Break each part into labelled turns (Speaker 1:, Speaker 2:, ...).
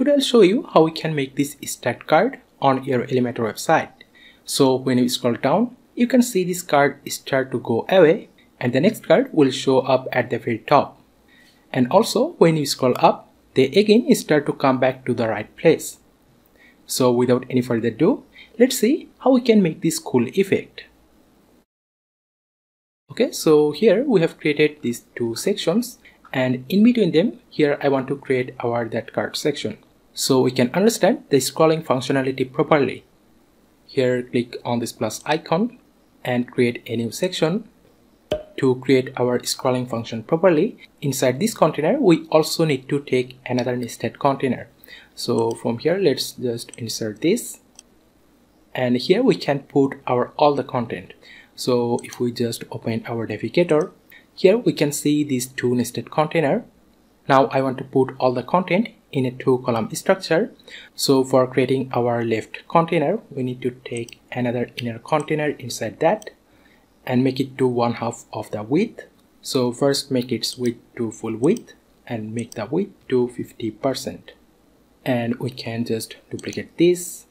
Speaker 1: Today I'll show you how we can make this stacked card on your Elementor website. So when you scroll down, you can see this card start to go away and the next card will show up at the very top. And also when you scroll up, they again start to come back to the right place. So without any further ado, let's see how we can make this cool effect. Okay, so here we have created these two sections and in between them, here I want to create our that card section. So we can understand the scrolling functionality properly. Here click on this plus icon and create a new section. To create our scrolling function properly inside this container we also need to take another nested container. So from here let's just insert this. And here we can put our all the content. So if we just open our navigator here we can see these two nested container. Now I want to put all the content in a two column structure. So for creating our left container we need to take another inner container inside that and make it to one half of the width. So first make its width to full width and make the width to 50 percent. And we can just duplicate this.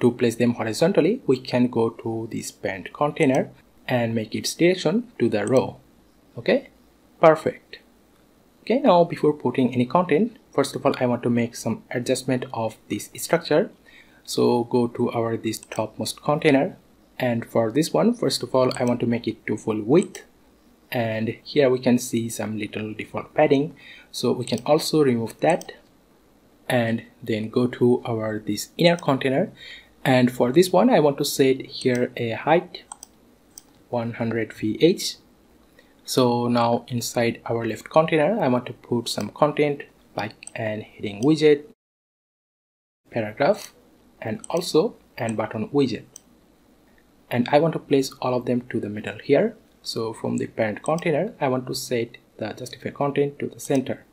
Speaker 1: To place them horizontally we can go to this band container and make its direction to the row. Okay? Perfect okay now before putting any content first of all i want to make some adjustment of this structure. So go to our this topmost container. And for this one first of all I want to make it to full width. And here we can see some little default padding. So we can also remove that. And then go to our this inner container. And for this one I want to set here a height 100 vh so now inside our left container I want to put some content like an heading widget paragraph and also and button widget. And I want to place all of them to the middle here. So from the parent container I want to set the justify content to the center.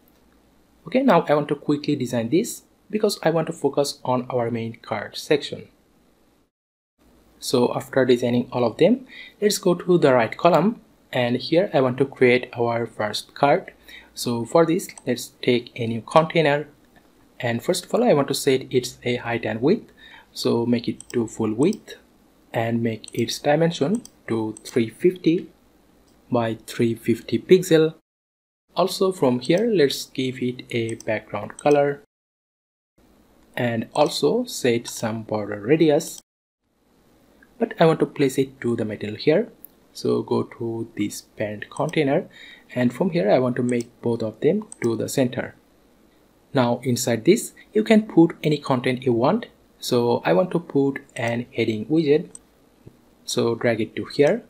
Speaker 1: Okay now I want to quickly design this because I want to focus on our main card section. So after designing all of them let's go to the right column and here I want to create our first card. So for this let's take a new container. And first of all I want to set its a height and width. So make it to full width and make its dimension to 350 by 350 pixel. Also from here let's give it a background color. And also set some border radius. But I want to place it to the middle here so go to this parent container and from here I want to make both of them to the center. Now inside this you can put any content you want. So I want to put an heading widget. So drag it to here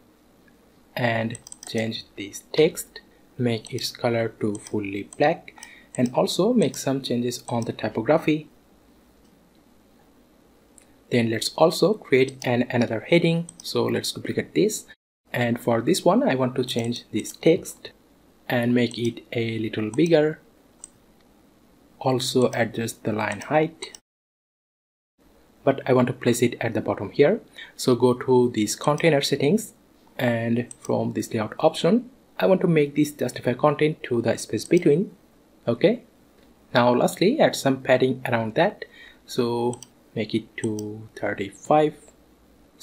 Speaker 1: and change this text make its color to fully black and also make some changes on the typography. Then let's also create an another heading. So let's duplicate this and for this one I want to change this text and make it a little bigger. Also adjust the line height. But I want to place it at the bottom here. So go to these container settings and from this layout option I want to make this justify content to the space between. Okay? Now lastly add some padding around that. So make it to 35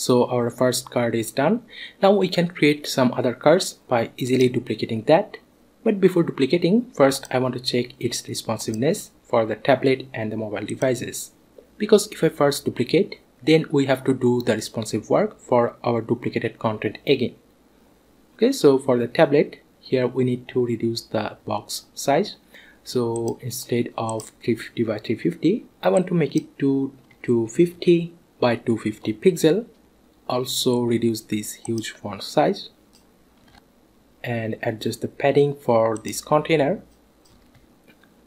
Speaker 1: so our first card is done. Now we can create some other cards by easily duplicating that. But before duplicating first I want to check its responsiveness for the tablet and the mobile devices. Because if I first duplicate then we have to do the responsive work for our duplicated content again. Okay so for the tablet here we need to reduce the box size. So instead of 350 by 350 I want to make it to 250 by 250 pixel also reduce this huge font size and adjust the padding for this container.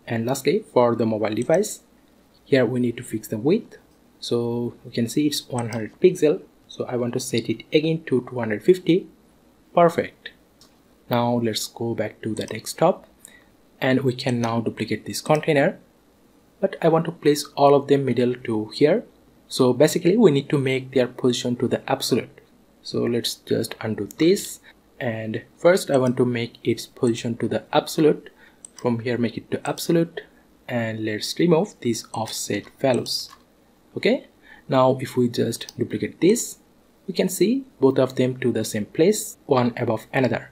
Speaker 1: And lastly for the mobile device here we need to fix the width. So you can see it's 100 pixel. So I want to set it again to 250 perfect. Now let's go back to the desktop. And we can now duplicate this container. But I want to place all of them middle to here so basically we need to make their position to the absolute. So let's just undo this. And first I want to make its position to the absolute. From here make it to absolute. And let's remove these offset values. Okay? Now if we just duplicate this we can see both of them to the same place one above another.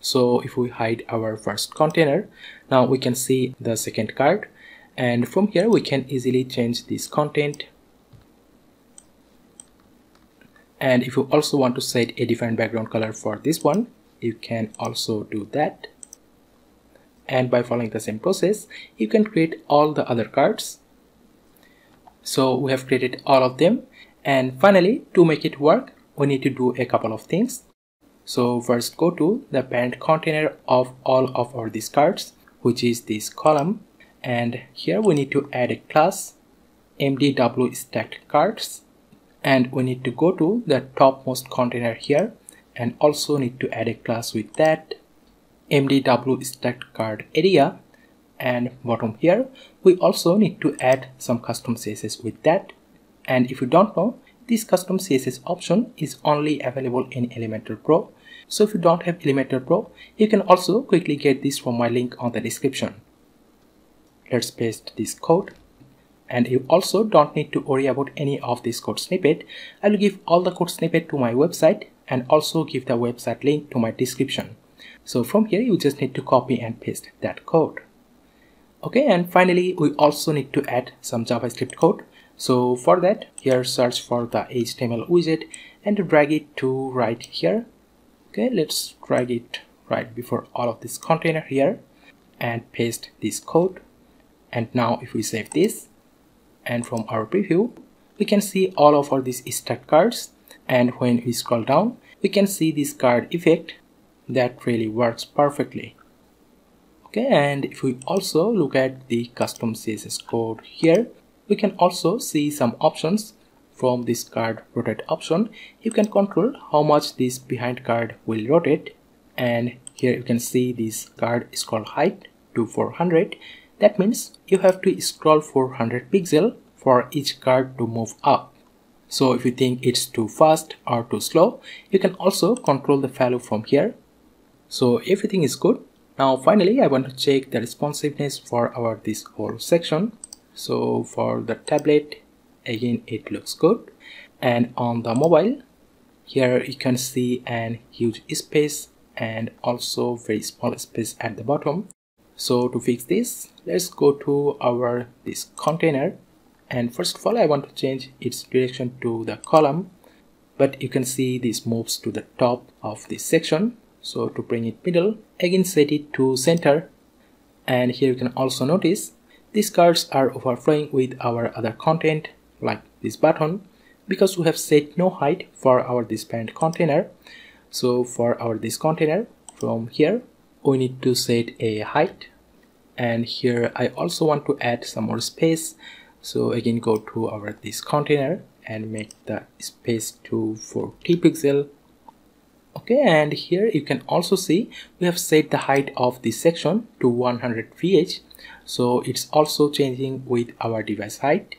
Speaker 1: So if we hide our first container now we can see the second card. And from here we can easily change this content and if you also want to set a different background color for this one you can also do that. And by following the same process you can create all the other cards. So we have created all of them. And finally to make it work we need to do a couple of things. So first go to the parent container of all of our these cards which is this column. And here we need to add a class mdw stacked cards and we need to go to the topmost container here and also need to add a class with that mdw stacked card area and bottom here. We also need to add some custom css with that. And if you don't know this custom css option is only available in elementor pro. So if you don't have elementor pro you can also quickly get this from my link on the description. Let's paste this code and you also don't need to worry about any of this code snippet. I will give all the code snippet to my website and also give the website link to my description. So from here you just need to copy and paste that code. Okay and finally we also need to add some javascript code. So for that here search for the html widget and drag it to right here. Okay let's drag it right before all of this container here and paste this code. And now if we save this and from our preview we can see all of our these stack cards. And when we scroll down we can see this card effect that really works perfectly. Okay and if we also look at the custom css code here we can also see some options from this card rotate option. You can control how much this behind card will rotate. And here you can see this card scroll height to 400 that means you have to scroll 400 pixel for each card to move up. So if you think it's too fast or too slow you can also control the value from here. So everything is good. Now finally i want to check the responsiveness for our this whole section. So for the tablet again it looks good. And on the mobile here you can see an huge space and also very small space at the bottom so to fix this let's go to our this container. And first of all I want to change its direction to the column. But you can see this moves to the top of this section. So to bring it middle again set it to center. And here you can also notice these cards are overflowing with our other content like this button because we have set no height for our this parent container. So for our this container from here we need to set a height and here I also want to add some more space. So again go to our this container and make the space to 40 pixel okay and here you can also see we have set the height of this section to 100 vh so it's also changing with our device height.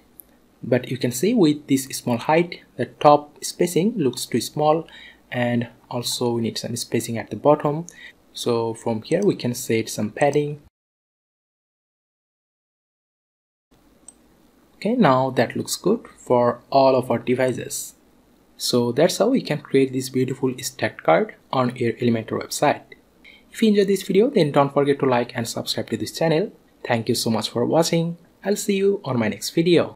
Speaker 1: But you can see with this small height the top spacing looks too small. And also we need some spacing at the bottom. So from here we can set some padding okay now that looks good for all of our devices. So that's how we can create this beautiful stacked card on your Elementor website. If you enjoyed this video then don't forget to like and subscribe to this channel. Thank you so much for watching. I'll see you on my next video